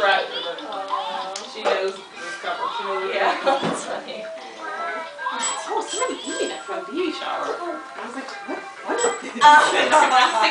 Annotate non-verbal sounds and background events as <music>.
Right. She knows this cover. She knows Yeah, that's <laughs> funny. Oh, somebody gave me that from baby shower. I was like, what? What is <laughs> this? <laughs>